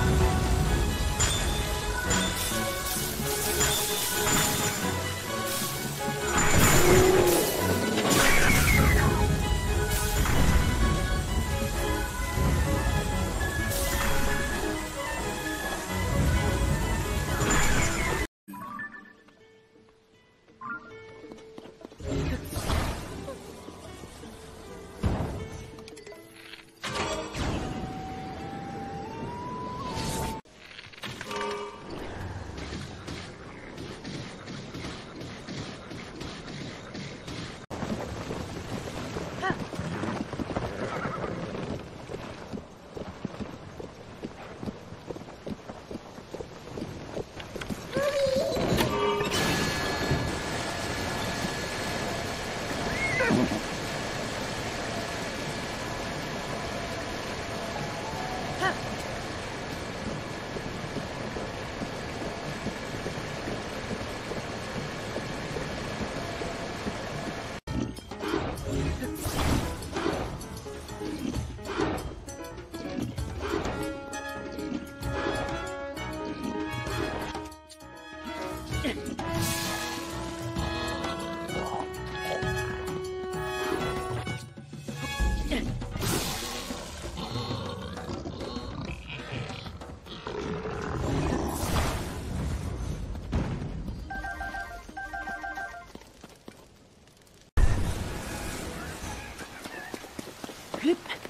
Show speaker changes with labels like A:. A: Thank you.
B: Flip.